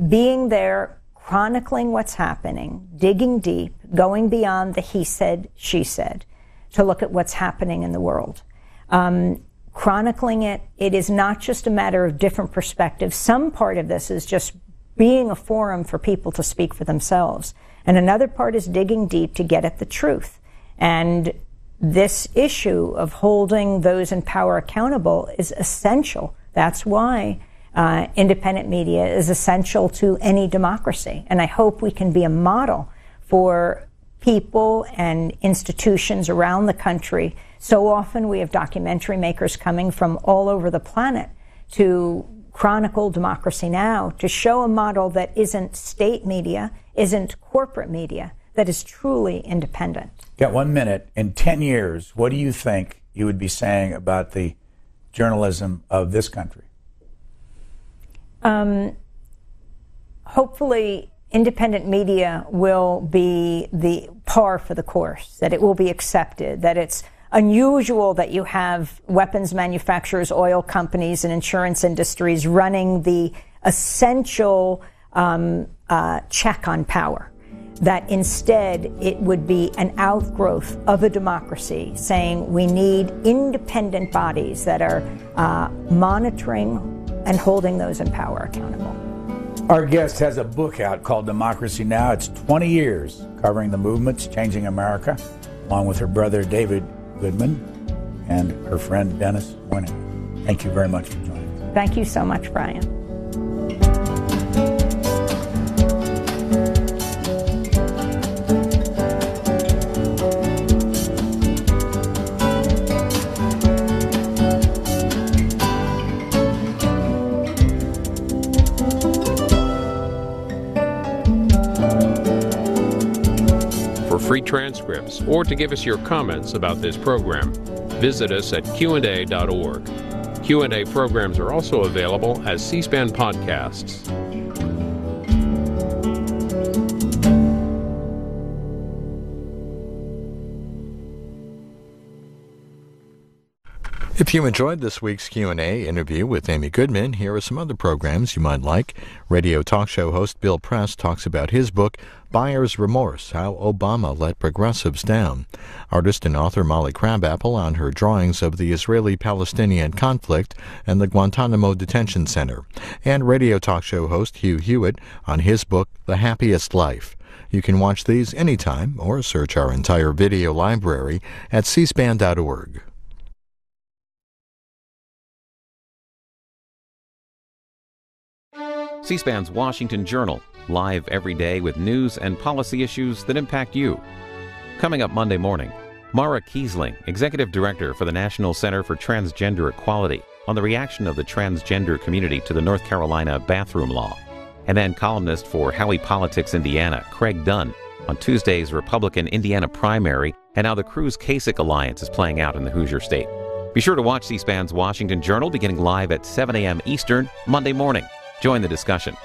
being there chronicling what's happening digging deep going beyond the he said she said to look at what's happening in the world um, chronicling it, it is not just a matter of different perspectives. Some part of this is just being a forum for people to speak for themselves. And another part is digging deep to get at the truth. And this issue of holding those in power accountable is essential. That's why uh, independent media is essential to any democracy. And I hope we can be a model for people and institutions around the country. So often we have documentary makers coming from all over the planet to chronicle democracy now, to show a model that isn't state media, isn't corporate media, that is truly independent.
Got one minute. In 10 years, what do you think you would be saying about the journalism of this country?
Um, hopefully, independent media will be the par for the course, that it will be accepted, that it's unusual that you have weapons manufacturers, oil companies, and insurance industries running the essential um, uh, check on power. That instead it would be an outgrowth of a democracy, saying we need independent bodies that are uh, monitoring and holding those in power accountable.
Our guest has a book out called Democracy Now! It's 20 years covering the movements changing America, along with her brother David Goodman and her friend Dennis Moynihan. Thank you very much for joining us.
Thank you so much, Brian.
Free transcripts or to give us your comments about this program, visit us at qanda.org. Q&A programs are also available as C-SPAN podcasts.
If you enjoyed this week's Q&A interview with Amy Goodman, here are some other programs you might like. Radio talk show host Bill Press talks about his book, Buyer's Remorse, How Obama Let Progressives Down. Artist and author Molly Crabapple on her drawings of the Israeli-Palestinian conflict and the Guantanamo Detention Center. And radio talk show host Hugh Hewitt on his book, The Happiest Life. You can watch these anytime or search our entire video library at cspan.org.
C SPAN's Washington Journal live every day with news and policy issues that impact you. Coming up Monday morning, Mara Keisling, Executive Director for the National Center for Transgender Equality, on the reaction of the transgender community to the North Carolina bathroom law. And then columnist for Howey Politics Indiana, Craig Dunn, on Tuesday's Republican Indiana primary and how the Cruz Kasich alliance is playing out in the Hoosier State. Be sure to watch C SPAN's Washington Journal beginning live at 7 a.m. Eastern Monday morning. Join the discussion.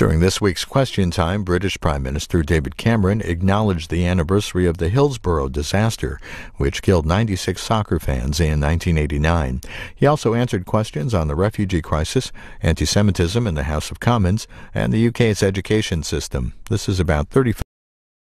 During this week's question time, British Prime Minister David Cameron acknowledged the anniversary of the Hillsborough disaster, which killed 96 soccer fans in 1989. He also answered questions on the refugee crisis, anti Semitism in the House of Commons, and the UK's education system. This is about 35